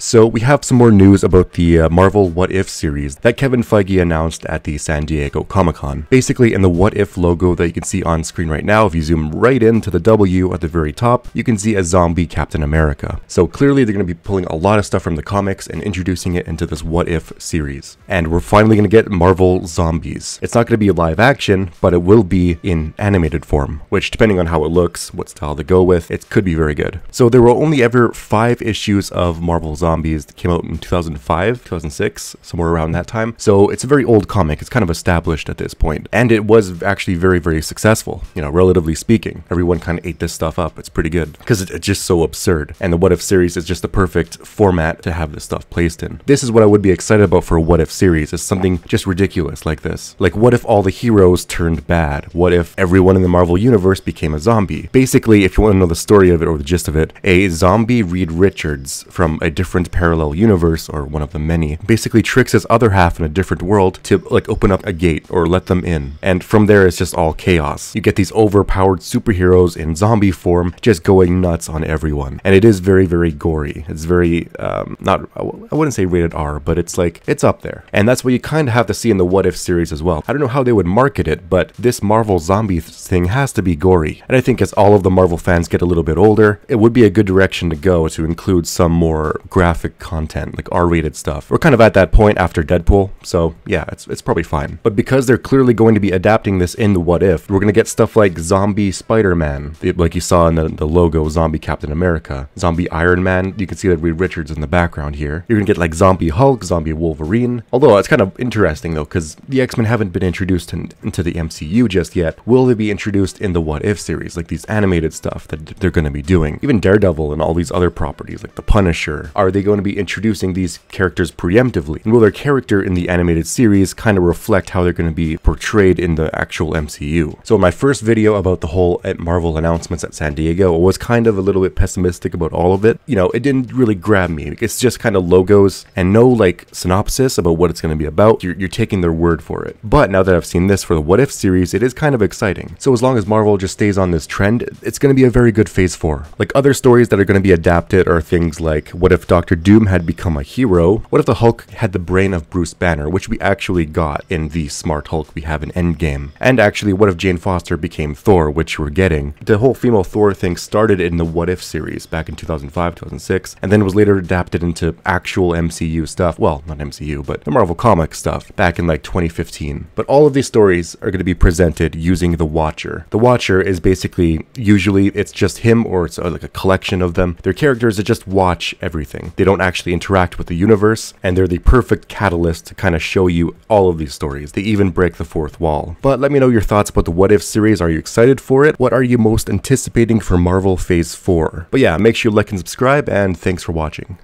So we have some more news about the uh, Marvel What If series that Kevin Feige announced at the San Diego Comic Con. Basically, in the What If logo that you can see on screen right now, if you zoom right into the W at the very top, you can see a zombie Captain America. So clearly they're going to be pulling a lot of stuff from the comics and introducing it into this What If series. And we're finally going to get Marvel Zombies. It's not going to be live action, but it will be in animated form, which depending on how it looks, what style to go with, it could be very good. So there were only ever five issues of Marvel Zombies that came out in 2005, 2006, somewhere around that time. So it's a very old comic. It's kind of established at this point. And it was actually very, very successful, you know, relatively speaking. Everyone kind of ate this stuff up. It's pretty good because it's just so absurd. And the What If series is just the perfect format to have this stuff placed in. This is what I would be excited about for a What If series, is something just ridiculous like this. Like, what if all the heroes turned bad? What if everyone in the Marvel Universe became a zombie? Basically, if you want to know the story of it or the gist of it, a zombie Reed Richards from a different parallel universe, or one of the many, basically tricks his other half in a different world to like open up a gate or let them in. And from there, it's just all chaos. You get these overpowered superheroes in zombie form just going nuts on everyone. And it is very, very gory. It's very, um, not, I wouldn't say rated R, but it's like, it's up there. And that's what you kind of have to see in the What If series as well. I don't know how they would market it, but this Marvel zombie thing has to be gory. And I think as all of the Marvel fans get a little bit older, it would be a good direction to go to include some more graphic content, like R-rated stuff. We're kind of at that point after Deadpool, so yeah, it's, it's probably fine. But because they're clearly going to be adapting this in the What If, we're going to get stuff like Zombie Spider-Man, like you saw in the, the logo, Zombie Captain America, Zombie Iron Man, you can see that Reed Richards in the background here. You're going to get like Zombie Hulk, Zombie Wolverine, although it's kind of interesting though, because the X-Men haven't been introduced in, into the MCU just yet. Will they be introduced in the What If series, like these animated stuff that they're going to be doing? Even Daredevil and all these other properties, like the Punisher, are they going to be introducing these characters preemptively? And will their character in the animated series kind of reflect how they're going to be portrayed in the actual MCU? So my first video about the whole at Marvel announcements at San Diego, was kind of a little bit pessimistic about all of it. You know, it didn't really grab me. It's just kind of logos and no like synopsis about what it's going to be about. You're, you're taking their word for it. But now that I've seen this for the What If series, it is kind of exciting. So as long as Marvel just stays on this trend, it's going to be a very good phase 4. Like other stories that are going to be adapted are things like what if Doctor Doom had become a hero? What if the Hulk had the brain of Bruce Banner, which we actually got in the Smart Hulk we have in Endgame? And actually, what if Jane Foster became Thor, which we're getting? The whole female Thor thing started in the What If series back in 2005, 2006, and then was later adapted into actual MCU stuff. Well, not MCU, but the Marvel comic stuff back in like 2015. But all of these stories are going to be presented using the Watcher. The Watcher is basically usually it's just him or it's uh, like a collection of them. They're characters that just watch everything. They don't actually interact with the universe, and they're the perfect catalyst to kind of show you all of these stories. They even break the fourth wall. But let me know your thoughts about the What If series. Are you excited for it? What are you most anticipating for Marvel Phase 4? But yeah, make sure you like and subscribe, and thanks for watching.